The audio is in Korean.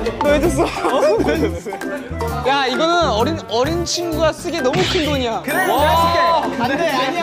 우영아. 야 이거는 어린 어린 친구가 쓰기에 너무 큰 돈이야. 안 돼, 아니야.